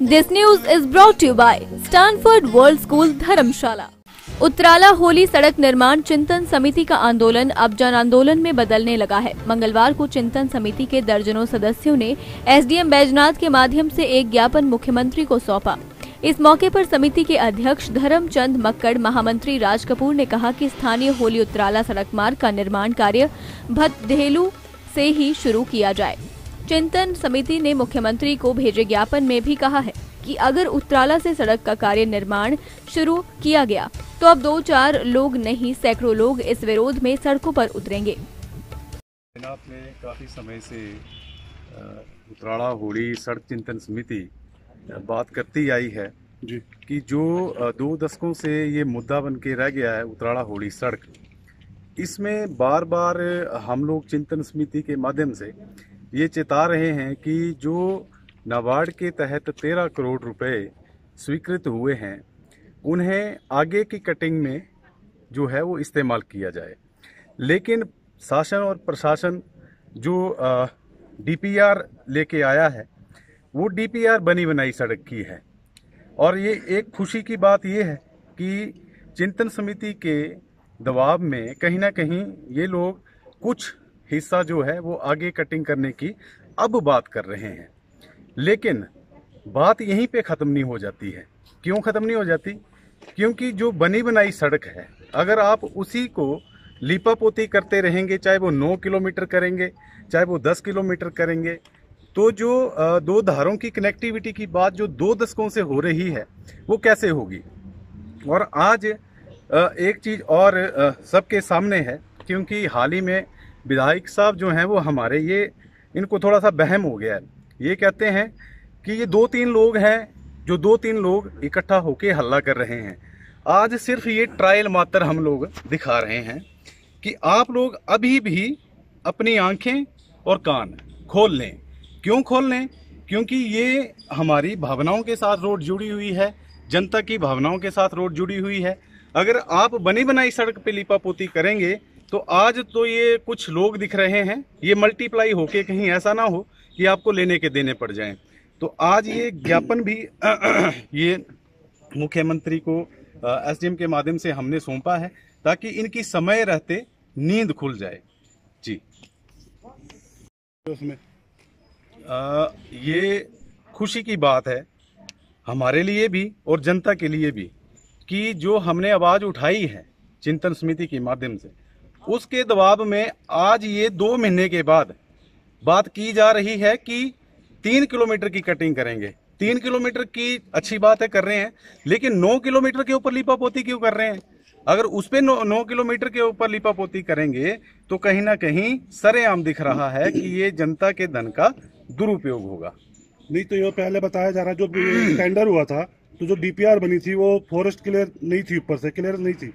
This news is to you by Stanford World School Dharamshala उत्तराला होली सड़क निर्माण चिंतन समिति का आंदोलन अब जन आंदोलन में बदलने लगा है मंगलवार को चिंतन समिति के दर्जनों सदस्यों ने एसडीएम बैजनाथ के माध्यम से एक ज्ञापन मुख्यमंत्री को सौंपा इस मौके पर समिति के अध्यक्ष धर्मचंद मक्कड़ महामंत्री राज कपूर ने कहा कि स्थानीय होली उत्तराला सड़क मार्ग का निर्माण कार्य भदहेलू से ही शुरू किया जाए चिंतन समिति ने मुख्यमंत्री को भेजे ज्ञापन में भी कहा है कि अगर उत्तराला से सड़क का कार्य निर्माण शुरू किया गया तो अब दो चार लोग नहीं सैकड़ों लोग इस विरोध में सड़कों पर उतरेंगे। आपने काफ़ी समय से उतराड़ा होली सड़क चिंतन समिति बात करती आई है जी। कि जो दो दशकों से ये मुद्दा बन के रह गया है उतराड़ा होली सड़क इसमें बार बार हम लोग चिंतन समिति के माध्यम से ये चेता रहे हैं कि जो नाबार्ड के तहत तेरह करोड़ रुपए स्वीकृत हुए हैं, उन्हें आगे की कटिंग में जो है वो इस्तेमाल किया जाए। लेकिन शासन और प्रशासन जो डीपीआर लेके आया है, वो डीपीआर बनी बनाई सड़क की है। और ये एक खुशी की बात ये है कि चिंतन समिति के दबाव में कहीं ना कहीं ये लोग कुछ हिस्सा जो है वो आगे कटिंग करने की अब बात कर रहे हैं। लेकिन बात यहीं पे ख़त्म नहीं हो जाती है। क्यों ख़त्म नहीं हो जाती? क्योंकि जो बनी बनाई सड़क है, अगर आप उसी को लीपा पोती करते रहेंगे, चाहे वो नौ किलोमीटर करेंगे, चाहे वो दस किलोमीटर करेंगे तो जो दो धारों की कनेक्टिविटी की बात जो दो दशकों से हो रही है, वो कैसे होगी? और आज एक चीज़ और सबके सामने है, क्योंकि हाल ही में विधायक साहब जो हैं वो हमारे ये, इनको थोड़ा सा बहम हो गया है। ये कहते हैं कि ये दो तीन लोग हैं, जो दो तीन लोग इकट्ठा होके हल्ला कर रहे हैं। आज सिर्फ़ ये ट्रायल मात्र हम लोग दिखा रहे हैं कि आप लोग अभी भी अपनी आँखें और कान खोल लें। क्यों खोल लें? क्योंकि ये हमारी भावनाओं के साथ रोड जुड़ी हुई है, जनता की भावनाओं के साथ रोड जुड़ी हुई है। अगर आप बनी बनाई सड़क पे लिपापोती करेंगे तो आज तो ये कुछ लोग दिख रहे हैं, ये मल्टीप्लाई होके कहीं ऐसा ना हो कि आपको लेने के देने पड़ जाएँ। तो आज ये ज्ञापन भी, ये मुख्यमंत्री को एसडीएम के माध्यम से हमने सौंपा है, ताकि इनकी समय रहते नींद खुल जाए। जी। उसमें ये खुशी की बात है हमारे लिए भी और जनता के लिए भी कि जो हमने आवाज़ उठाई है चिंतन समिति के माध्यम से उसके दबाव में आज ये दो महीने के बाद बात की जा रही है कि तीन किलोमीटर की कटिंग करेंगे। तीन किलोमीटर की अच्छी बात है कर रहे हैं लेकिन नौ किलोमीटर के ऊपर लिपापोती क्यों कर रहे हैं? अगर उस पे नौ, नौ किलोमीटर के ऊपर लिपापोती करेंगे तो कहीं ना कहीं सरेआम दिख रहा है कि ये जनता के धन का दुरुपयोग होगा। नहीं तो ये पहले बताया जा रहा है जो टेंडर हुआ था तो जो डीपीआर बनी थी वो फॉरेस्ट क्लियर नहीं थी ऊपर से क्लियर नहीं थी।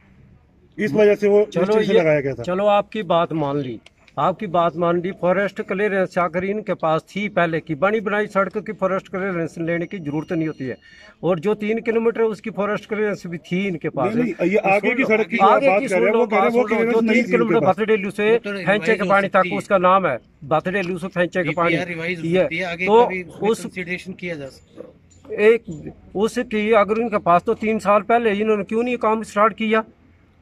इस वजह से वो चलो ये लगाया गया था। चलो आपकी बात मान ली। आपकी बात मान ली। फॉरेस्ट क्लियरेंस आखिर इनके पास थी पहले की। बनी बनाई सड़क की फॉरेस्ट क्लियरेंस लेने की ज़रूरत नहीं होती है। और जो तीन किलोमीटर उसकी फॉरेस्ट क्लियरेंस भी थी इनके पास। नहीं, नहीं, ये आगे की सड़क की आगे की सुन लो, जो तीन किलोमीटर। बथडेलू से तो फेंचे के पानी तक उसका नाम है। बथडेलू से फेंचे के पानी। है तो का उस किया जा सकता एक उसकी अगर इनके पास तो तीन साल पहले इन्होंने क्यों नहीं काम स्टार्ट किया?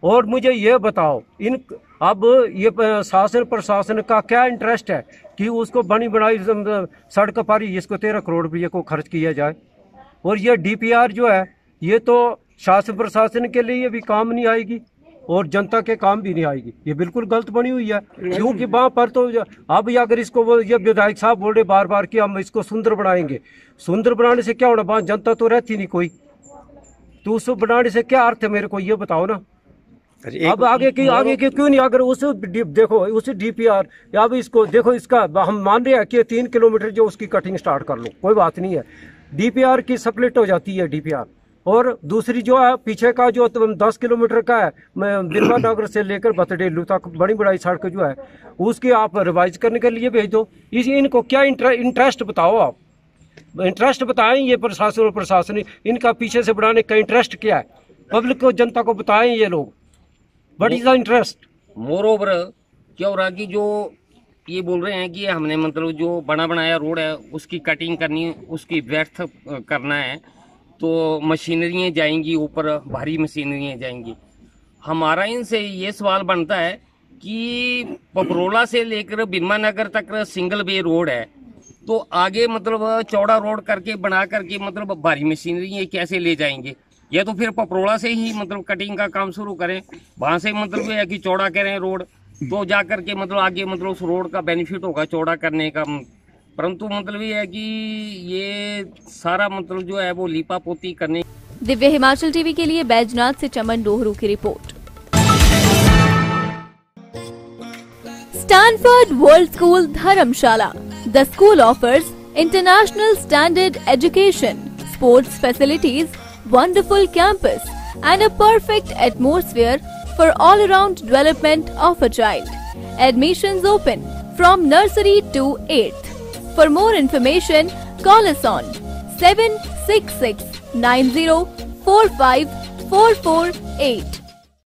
और मुझे ये बताओ इन अब ये शासन प्रशासन का क्या इंटरेस्ट है कि उसको बनी बनाई सड़क पर ही इसको तेरह करोड़ रुपये को खर्च किया जाए? और ये डीपीआर जो है ये तो शासन प्रशासन के लिए भी काम नहीं आएगी और जनता के काम भी नहीं आएगी। ये बिल्कुल गलत बनी हुई है। क्योंकि वहाँ पर तो अब ये अगर इसको वो ये विधायक साहब बोल रहे बार बार कि हम इसको सुंदर बनाएँगे। सुंदर बनाने से क्या होना वहाँ जनता तो रहती नहीं कोई। तो उसको बनाने से क्या अर्थ है मेरे को ये बताओ ना। अब आगे की आगे की क्यों नहीं? अगर उस देखो, उस डीपीआर, या अब इसको देखो इसका, हम मान रहे हैं कि तीन किलोमीटर जो उसकी कटिंग स्टार्ट कर लो, कोई बात नहीं है। डीपीआर की स्प्लिट हो जाती है, डीपीआर। और दूसरी जो है, पीछे का जो तुम दस किलोमीटर का है बिरवा नगर से लेकर बतडेलू तक, बड़ी बड़ी सड़क जो है, उसकी आप रिवाइज करने के लिए भेज दो। इस इनको क्या इंटरेस्ट बताओ आप? इंटरेस्ट बताएँ ये प्रशासन और प्रशासन इनका पीछे से बढ़ाने का इंटरेस्ट क्या है? पब्लिक को, जनता को बताएँ ये लोग। What is the interest moreover क्या हो रहा कि जो ये बोल रहे हैं कि हमने मतलब जो बना बनाया रोड है, उसकी कटिंग करनी, उसकी व्यर्थ करना है तो मशीनरियाँ जाएँगी ऊपर, भारी मशीनरियाँ जाएँगी। हमारा इनसे ये सवाल बनता है कि पपरोला से लेकर बिरमा नगर तक सिंगल वे रोड है तो आगे मतलब चौड़ा रोड करके, बना करके मतलब भारी मशीनरी ये कैसे ले जाएँगे? या तो फिर पपरोला से ही मतलब कटिंग का काम शुरू करें। वहाँ से मतलब है कि चौड़ा करें रोड। तो जा करके मतलब आगे मतलब उस रोड का बेनिफिट होगा चौड़ा करने का। परंतु मतलब ये है कि ये सारा मतलब जो है वो लिपा पोती करने दिव्य हिमाचल टीवी के लिए बैजनाथ से चमन डोहरू की report. Stanford World School Dharamshala. The school offers international standard education, sports facilities, wonderful campus, and a perfect atmosphere for all around development of a child. Admissions open from nursery to 8th. For more information, call us on 766 90 45 448